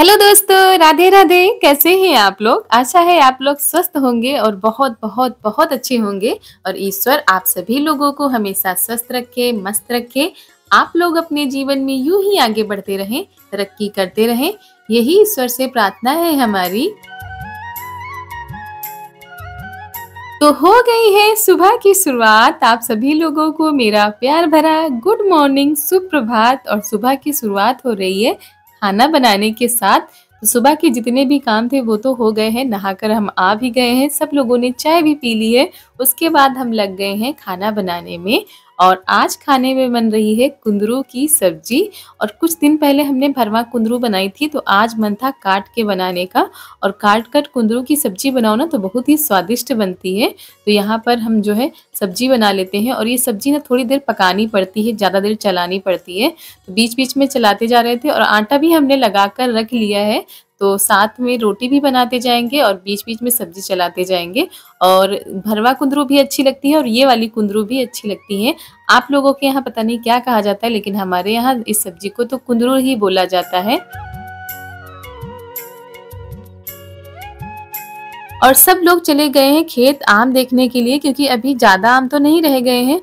Hello दोस्तों। राधे राधे। कैसे हैं आप लोग? आशा है आप लोग स्वस्थ होंगे और बहुत बहुत बहुत अच्छे होंगे और ईश्वर आप सभी लोगों को हमेशा स्वस्थ रखे, मस्त रखे। आप लोग अपने जीवन में यूँ ही आगे बढ़ते रहें, तरक्की करते रहें। यही ईश्वर से प्रार्थना है हमारी। तो हो गई है सुबह की शुरुआत। आप सभी लोगों को मेरा प्यार भरा गुड मॉर्निंग, सुप्रभात और सुबह की शुरुआत हो रही है। खाना बनाने के साथ तो सुबह के जितने भी काम थे वो तो हो गए हैं, नहाकर हम आ भी गए हैं, सब लोगों ने चाय भी पी ली है उसके बाद हम लग गए हैं खाना बनाने में और आज खाने में बन रही है कुंदरू की सब्ज़ी और कुछ दिन पहले हमने भरवा कुंदरू बनाई थी तो आज मन था काट के बनाने का और काट कट कुंदरू की सब्ज़ी बनाओ ना तो बहुत ही स्वादिष्ट बनती है। तो यहाँ पर हम जो है सब्ज़ी बना लेते हैं और ये सब्ज़ी ना थोड़ी देर पकानी पड़ती है, ज़्यादा देर चलानी पड़ती है। तो बीच बीच में चलाते जा रहे थे और आटा भी हमने लगा कर रख लिया है तो साथ में रोटी भी बनाते जाएँगे और बीच बीच में सब्ज़ी चलाते जाएँगे। और भरवा कुंदरू भी अच्छी लगती है और ये वाली कुंदरू भी अच्छी लगती है। आप लोगों के यहाँ पता नहीं क्या कहा जाता है, लेकिन हमारे यहाँ इस सब्ज़ी को तो कुंदरू ही बोला जाता है। और सब लोग चले गए हैं खेत आम देखने के लिए, क्योंकि अभी ज़्यादा आम तो नहीं रह गए हैं।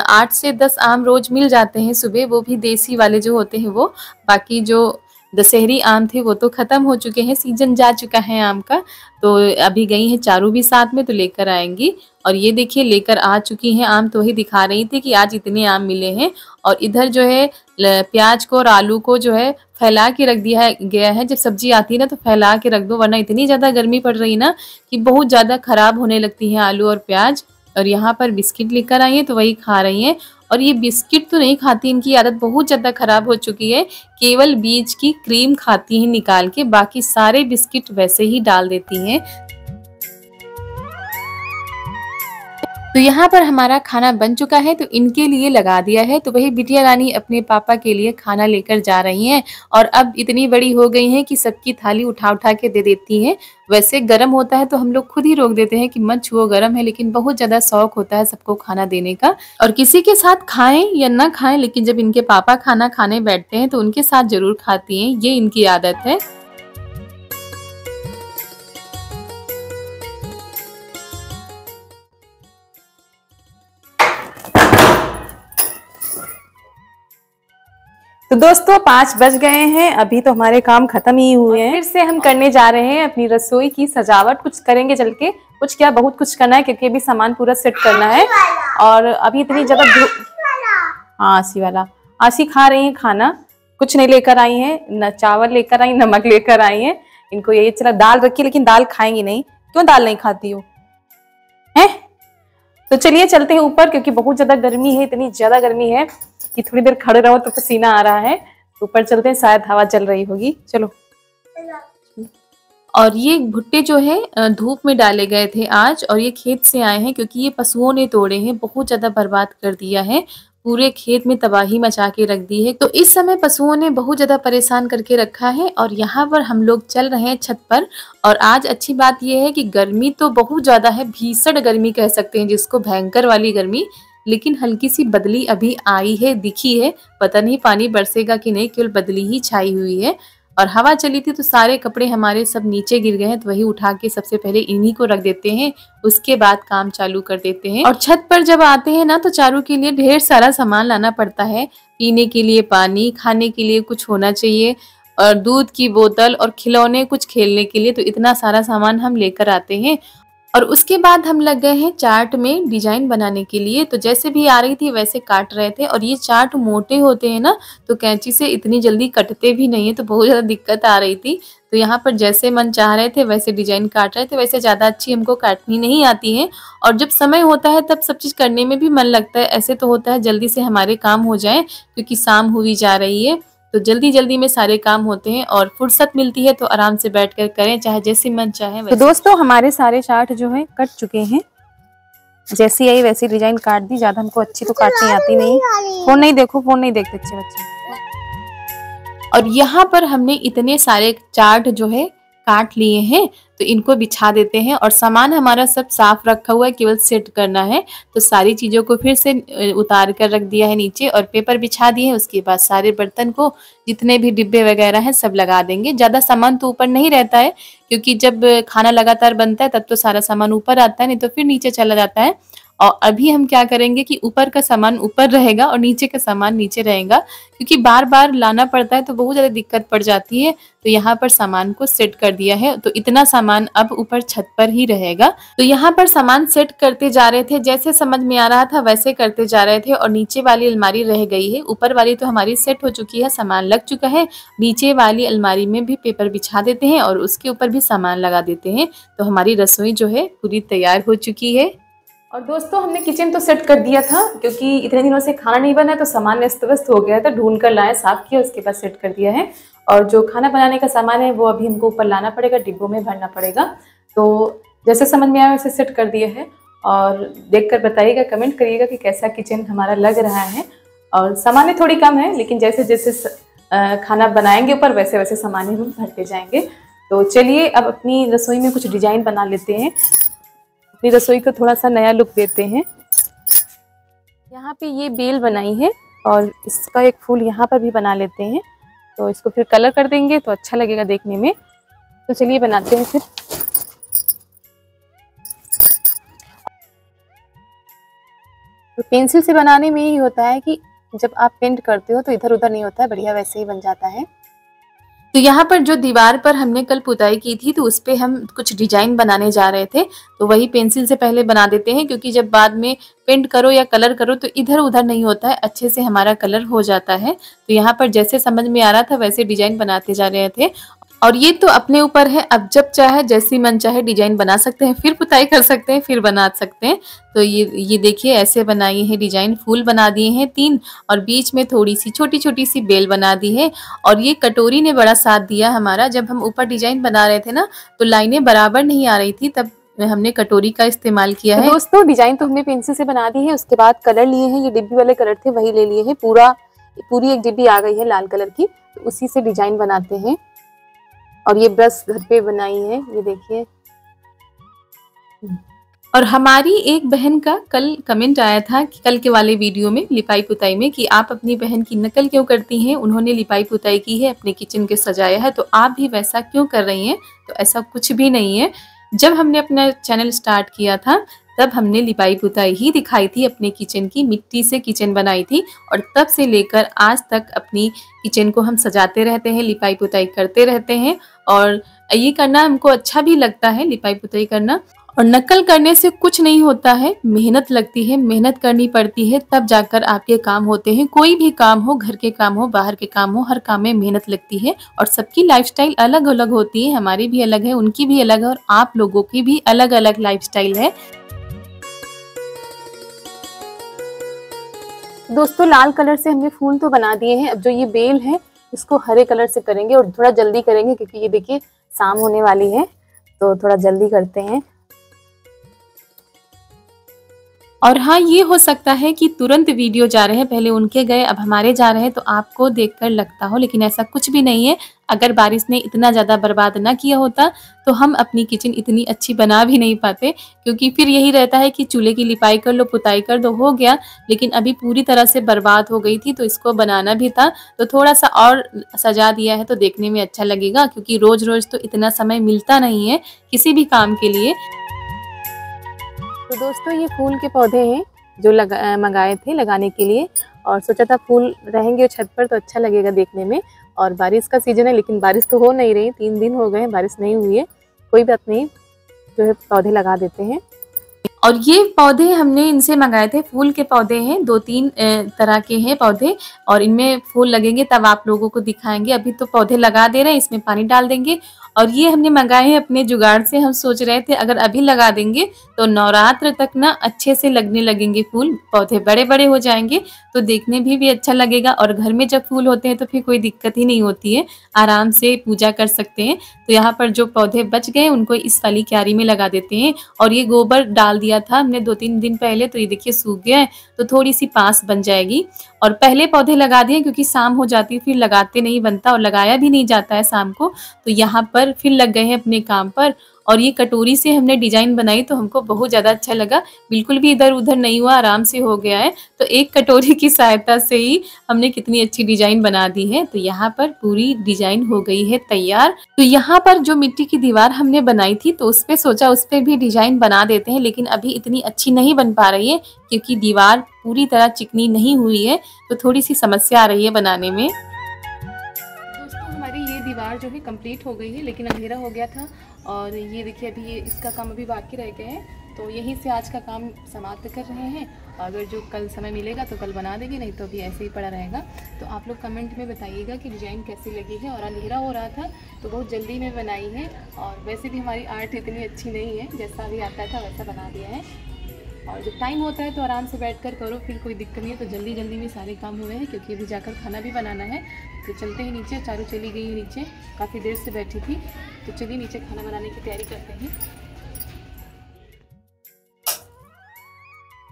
आठ से दस आम रोज मिल जाते हैं सुबह, वो भी देसी वाले जो होते हैं वो। बाकी जो दशहरी आम थे, वो तो ख़त्म हो चुके हैं, सीज़न जा चुका है आम का। तो अभी गई हैं चारू भी साथ में तो लेकर आएँगी। और ये देखिए, लेकर आ चुकी हैं आम तो वही दिखा रही थी कि आज इतने आम मिले हैं। और इधर जो है प्याज को और आलू को जो है, फैला के रख दिया गया है। जब सब्ज़ी आती है ना तो फैला के रख दो, वरना इतनी ज़्यादा गर्मी पड़ रही ना, कि बहुत ज़्यादा ख़राब होने लगती है आलू और प्याज। और यहाँ पर बिस्किट लेकर आई हैं तो वही खा रही हैं। और ये बिस्किट तो नहीं खाती, इनकी आदत बहुत ज़्यादा ख़राब हो चुकी है। केवल बीज की क्रीम खाती हैं निकाल के बाकी सारे बिस्किट वैसे ही डाल देती हैं। तो यहाँ पर हमारा खाना बन चुका है तो इनके लिए लगा दिया है। तो वही बिटिया रानी अपने पापा के लिए खाना लेकर जा रही हैं और अब इतनी बड़ी हो गई हैं कि सबकी थाली उठा उठा के दे देती हैं। वैसे गर्म होता है तो हम लोग खुद ही रोक देते हैं कि मत छुओ गर्म है, लेकिन बहुत ज़्यादा शौक होता है सबको खाना देने का। और किसी के साथ खाएँ या ना खाएँ, लेकिन जब इनके पापा खाना खाने बैठते हैं तो उनके साथ ज़रूर खाती हैं, ये इनकी आदत है। तो दोस्तों पाँच बज गए हैं। अभी तो हमारे काम खत्म ही हुए हैं। फिर से हम करने जा रहे हैं अपनी रसोई की सजावट। कुछ करेंगे चल के कुछ क्या बहुत कुछ करना है क्योंकि अभी सामान पूरा सेट करना है। और अभी इतनी ज़्यादा हाँ आसी वाला। आसी खा रही है खाना। कुछ नहीं लेकर आई है न चावल लेकर आई नमक लेकर आई है। इनको यही चला दाल रखी लेकिन दाल खाएँगी नहीं। क्यों दाल नहीं खाती हो? है? तो चलिए चलते हैं ऊपर क्योंकि बहुत ज़्यादा गर्मी है इतनी ज़्यादा गर्मी है। कि थोड़ी देर खड़े रहो तो पसीना आ रहा है। ऊपर चलते हैं, शायद हवा चल रही होगी। चलो। और ये भुट्टे जो है धूप में डाले गए थे आज और ये खेत से आए हैं क्योंकि ये पशुओं ने तोड़े हैं, बहुत ज़्यादा बर्बाद कर दिया है। पूरे खेत में तबाही मचा के रख दी है। तो इस समय पशुओं ने बहुत ज़्यादा परेशान करके रखा है और यहाँ पर हम लोग चल रहे हैं छत पर और आज अच्छी बात यह है कि गर्मी तो बहुत ज़्यादा है, भीषण गर्मी कह सकते हैं जिसको, भयंकर वाली गर्मी। लेकिन हल्की सी बदली अभी आई है, दिखी है। पता नहीं पानी बरसेगा कि नहीं, केवल बदली ही छाई हुई है। और हवा चली थी तो सारे कपड़े हमारे सब नीचे गिर गए हैं तो वही उठा के सबसे पहले इन्हीं को रख देते हैं, उसके बाद काम चालू कर देते हैं। और छत पर जब आते हैं ना तो चारू के लिए ढेर सारा सामान लाना पड़ता है। पीने के लिए पानी, खाने के लिए कुछ होना चाहिए, और दूध की बोतल और खिलौने कुछ खेलने के लिए तो इतना सारा सामान हम लेकर आते हैं। और उसके बाद हम लग गए हैं चार्ट में डिज़ाइन बनाने के लिए। तो जैसे भी आ रही थी वैसे काट रहे थे और ये चार्ट मोटे होते हैं ना तो कैंची से इतनी जल्दी कटते भी नहीं है तो बहुत ज़्यादा दिक्कत आ रही थी। तो यहाँ पर जैसे मन चाह रहे थे वैसे डिज़ाइन काट रहे थे, वैसे ज़्यादा अच्छी हमको काटनी नहीं आती है। और जब समय होता है तब सब चीज़ करने में भी मन लगता है, ऐसे तो होता है जल्दी से हमारे काम हो जाए, क्योंकि शाम हुई जा रही है। तो जल्दी जल्दी में सारे काम होते हैं और फुर्सत मिलती है तो आराम से बैठ कर करें चाहे जैसे मन चाहे तो दोस्तों हमारे सारे चार्ट जो है कट चुके हैं। जैसी आई वैसी डिज़ाइन काट दी ज़्यादा हमको अच्छी तो काटने आती नहीं फ़ोन नहीं देखो फ़ोन नहीं देखते अच्छे बच्चे। और यहाँ पर हमने इतने सारे चार्ट जो है काट लिए हैं। तो इनको बिछा देते हैं और सामान हमारा सब साफ़ रखा हुआ है, केवल सेट करना है। तो सारी चीज़ों को फिर से उतार कर रख दिया है नीचे और पेपर बिछा दिए उसके बाद सारे बर्तन को जितने भी डिब्बे वगैरह हैं सब लगा देंगे। ज़्यादा सामान तो ऊपर नहीं रहता है, क्योंकि जब खाना लगातार बनता है तब तो सारा सामान ऊपर आता है, नहीं तो फिर नीचे चला जाता है। और अभी हम क्या करेंगे कि ऊपर का सामान ऊपर रहेगा और नीचे का सामान नीचे रहेगा, क्योंकि बार बार लाना पड़ता है तो बहुत ज़्यादा दिक्कत पड़ जाती है। तो यहाँ पर सामान को सेट कर दिया है। तो इतना सामान अब ऊपर छत पर ही रहेगा। तो यहाँ पर सामान सेट करते जा रहे थे, जैसे समझ में आ रहा था वैसे करते जा रहे थे और नीचे वाली अलमारी रह गई है। ऊपर वाली तो हमारी सेट हो चुकी है, सामान लग चुका है। नीचे वाली अलमारी में भी पेपर बिछा देते हैं और उसके ऊपर भी सामान लगा देते हैं। तो हमारी रसोई जो है पूरी तैयार हो चुकी है। और दोस्तों, हमने किचन तो सेट कर दिया था, क्योंकि इतने दिनों से खाना नहीं बना तो सामान अस्त व्यस्त हो गया था, ढूंढ कर लाए साफ़ किया, उसके बाद सेट कर दिया है। और जो खाना बनाने का सामान है, वो अभी हमको ऊपर लाना पड़ेगा, डिब्बों में भरना पड़ेगा। तो जैसे समझ में आया वैसे सेट कर दिया है। और देख कर बताइएगा कमेंट करिएगा कि कैसा किचन हमारा लग रहा है। और सामान थोड़ी कम है, लेकिन जैसे जैसे खाना बनाएँगे ऊपर, वैसे वैसे सामान हम भरते जाएँगे। तो चलिए, अब अपनी रसोई में कुछ डिज़ाइन बना लेते हैं। अपनी रसोई को थोड़ा सा नया लुक देते हैं। यहाँ पे ये बेल बनाई है और इसका एक फूल यहाँ पर भी बना लेते हैं। तो इसको फिर कलर कर देंगे तो अच्छा लगेगा देखने में। तो चलिए बनाते हैं फिर। तो पेंसिल से बनाने में यही होता है कि जब आप पेंट करते हो तो इधर उधर नहीं होता है, बढ़िया वैसे ही बन जाता है। तो यहाँ पर जो दीवार पर हमने कल पुताई की थी तो उस पर हम कुछ डिज़ाइन बनाने जा रहे थे। तो वही पेंसिल से पहले बना देते हैं, क्योंकि जब बाद में पेंट करो या कलर करो तो इधर उधर नहीं होता है, अच्छे से हमारा कलर हो जाता है। तो यहाँ पर जैसे समझ में आ रहा था, वैसे डिज़ाइन बनाते जा रहे थे। और ये तो अपने ऊपर है अब जब चाहे जैसी मन चाहे डिज़ाइन बना सकते हैं फिर पुताई कर सकते हैं फिर बना सकते हैं। तो ये ये देखिए ऐसे बनाई है डिज़ाइन फूल बना दिए हैं तीन और बीच में थोड़ी सी छोटी छोटी सी बेल बना दी है। और ये कटोरी ने बड़ा साथ दिया हमारा जब हम ऊपर डिज़ाइन बना रहे थे ना तो लाइनें बराबर नहीं आ रही थी तब हमने कटोरी का इस्तेमाल किया तो है। दोस्तों डिज़ाइन तो हमने पेंसिल से बना दी है उसके बाद कलर लिए हैं ये डिब्बी वाले कलर थे वही ले लिए हैं पूरा पूरी एक डिब्बी आ गई है लाल कलर की तो उसी से डिज़ाइन बनाते हैं। और ये ब्रश घर पे बनाई है, ये देखिए। और हमारी एक बहन का कल कमेंट आया था कि कल के वाले वीडियो में, लिपाई पुताई में, कि आप अपनी बहन की नकल क्यों करती हैं? उन्होंने लिपाई पुताई की है, अपने किचन के सजाया है तो आप भी वैसा क्यों कर रही हैं? तो ऐसा कुछ भी नहीं है। जब हमने अपना चैनल स्टार्ट किया था तब हमने लिपाई पुताई ही दिखाई थी, अपने किचन की मिट्टी से किचन बनाई थी और तब से लेकर आज तक अपनी किचन को हम सजाते रहते हैं, लिपाई पुताई करते रहते हैं और ये करना हमको अच्छा भी लगता है, लिपाई पुताई करना। और नकल करने से कुछ नहीं होता है, मेहनत लगती है, मेहनत करनी पड़ती है, तब जाकर आपके काम होते हैं। कोई भी काम हो, घर के काम हो, बाहर के काम हो, हर काम में मेहनत लगती है और सबकी लाइफस्टाइल अलग अलग होती है, हमारी भी अलग है, उनकी भी अलग है और आप लोगों की भी अलग अलग लाइफस्टाइल है। दोस्तों, लाल कलर से हमने फूल तो बना दिए हैं। अब जो ये बेल है, इसको हरे कलर से करेंगे और थोड़ा जल्दी करेंगे क्योंकि ये देखिए, शाम होने वाली है तो थोड़ा जल्दी करते हैं। और हाँ ये हो सकता है कि तुरंत वीडियो जा रहे हैं, पहले उनके गए, अब हमारे जा रहे हैं तो आपको देखकर लगता हो, लेकिन ऐसा कुछ भी नहीं है। अगर बारिश ने इतना ज़्यादा बर्बाद ना किया होता तो हम अपनी किचन इतनी अच्छी बना भी नहीं पाते, क्योंकि फिर यही रहता है कि चूल्हे की लिपाई कर लो, पुताई कर दो, हो गया, लेकिन अभी पूरी तरह से बर्बाद हो गई थी तो इसको बनाना भी था। तो थोड़ा सा और सजा दिया है तो देखने में अच्छा लगेगा, क्योंकि रोज़ रोज़ तो इतना समय मिलता नहीं है किसी भी काम के लिए। तो दोस्तों, ये फूल के पौधे हैं जो लगा मंगाए थे लगाने के लिए और सोचा था फूल रहेंगे छत पर तो अच्छा लगेगा देखने में। और बारिश का सीज़न है, लेकिन बारिश तो हो नहीं रही, तीन दिन हो गए बारिश नहीं हुई है। कोई बात नहीं, जो है पौधे लगा देते हैं। और ये पौधे हमने इनसे मंगाए थे, फूल के पौधे हैं, दो तीन तरह के हैं पौधे। और इनमें फूल लगेंगे तब आप लोगों को दिखाएँगे। अभी तो पौधे लगा दे रहे हैं, इसमें पानी डाल देंगे और ये हमने मंगाए हैं अपने जुगाड़ से, हम सोच रहे थे अगर अभी लगा देंगे तो नवरात्र तक ना अच्छे से लगने लगेंगे फूल, पौधे बड़े बड़े हो जाएँगे तो देखने भी भी अच्छा लगेगा और घर में जब फूल होते हैं तो फिर कोई दिक्कत ही नहीं होती है, आराम से पूजा कर सकते हैं। तो यहाँ पर जो पौधे बच गए उनको इस वाली क्यारी में लगा देते हैं और ये गोबर डाल दिया था हमने दो तीन दिन पहले तो ये देखिए सूख गया है तो थोड़ी सी पास बन जाएगी। और पहले पौधे लगा दिए क्योंकि शाम हो जाती है, फिर लगाते नहीं बनता और लगाया भी नहीं जाता है शाम को तो यहाँ पर फिर लग गए हैं अपने काम पर और ये कटोरी से हमने डिज़ाइन बनाई तो हमको बहुत ज़्यादा अच्छा लगा। बिल्कुल भी इधर उधर नहीं हुआ, आराम से हो गया है। तो एक कटोरी की सहायता से ही हमने कितनी अच्छी डिज़ाइन बना दी है। तो यहाँ पर पूरी डिज़ाइन हो गई है तैयार। तो यहाँ पर जो मिट्टी की दीवार हमने बनाई थी तो उस पर सोचा उस पर भी डिज़ाइन बना देते हैं, लेकिन अभी इतनी अच्छी नहीं बन पा रही है क्योंकि दीवार पूरी तरह चिकनी नहीं हुई है। तो थोड़ी सी समस्या आ रही है बनाने में। दीवार जो है कंप्लीट हो गई है, लेकिन अंधेरा हो गया था। और ये देखिए, अभी ये इसका काम अभी बाकी रह गया है। तो यहीं से आज का काम समाप्त कर रहे हैं। अगर जो कल समय मिलेगा तो कल बना देंगे, नहीं तो अभी ऐसे ही पड़ा रहेगा। तो आप लोग कमेंट में बताइएगा कि डिज़ाइन कैसी लगी है और अंधेरा हो रहा था तो बहुत जल्दी में बनाई है। और वैसे भी हमारी आर्ट इतनी अच्छी नहीं है, जैसा भी आता था वैसा बना दिया है। और जब टाइम होता है तो आराम से बैठ कर करो फिर कोई दिक्कत नहीं है तो जल्दी जल्दी में सारे काम हुए हैं, क्योंकि अभी जाकर खाना भी बनाना है। तो चलते ही नीचे, चारों चली गई नीचे, काफ़ी देर से बैठी थी। तो चलिए नीचे खाना बनाने की तैयारी करते हैं।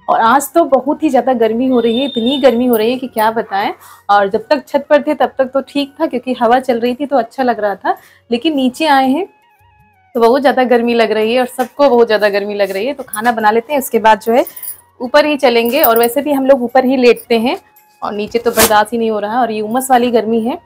और आज तो बहुत ही ज़्यादा गर्मी हो रही है, इतनी गर्मी हो रही है कि क्या बताएँ। और जब तक छत पर थे, तब तक तो ठीक था, क्योंकि हवा चल रही थी तो अच्छा लग रहा था। लेकिन नीचे आए हैं तो बहुत ज़्यादा गर्मी लग रही है और सबको बहुत ज़्यादा गर्मी लग रही है। तो खाना बना लेते हैं, उसके बाद जो है ऊपर ही चलेंगे और वैसे भी हम लोग ऊपर ही लेटते हैं और नीचे तो बर्दाश्त ही नहीं हो रहा है और ये उमस वाली गर्मी है।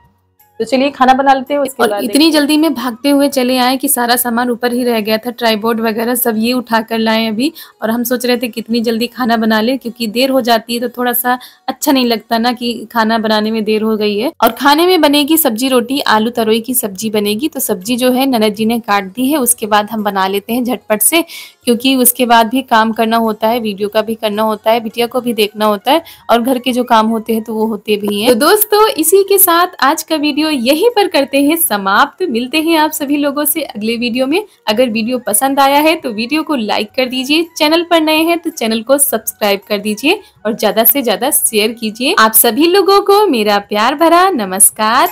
तो चलिए खाना बना लेते हैं इसके बाद इतनी जल्दी में भागते हुए चले आए कि सारा सामान ऊपर ही रह गया था ट्राईबोर्ड वगैरह सब ये उठा कर लाए अभी और हम सोच रहे थे कितनी जल्दी खाना बना ले क्योंकि देर हो जाती है तो थोड़ा सा अच्छा नहीं लगता ना कि खाना बनाने में देर हो गई है। और खाने में बनेगी सब्ज़ी रोटी आलू तरोई की सब्ज़ी बनेगी तो सब्ज़ी जो है ननद जी ने काट दी है उसके बाद हम बना लेते हैं झटपट से क्योंकि उसके बाद भी काम करना होता है वीडियो का भी करना होता है बिटिया को भी देखना होता है और घर के जो काम होते हैं तो वो होते भी हैं। तो दोस्तों इसी के साथ आज का वीडियो यहीं पर करते हैं समाप्त। मिलते हैं आप सभी लोगों से अगले वीडियो में। अगर वीडियो पसंद आया है तो वीडियो को लाइक कर दीजिए। चैनल पर नए हैं तो चैनल को सब्सक्राइब कर दीजिए और ज़्यादा से ज़्यादा शेयर कीजिए। आप सभी लोगों को मेरा प्यार भरा नमस्कार।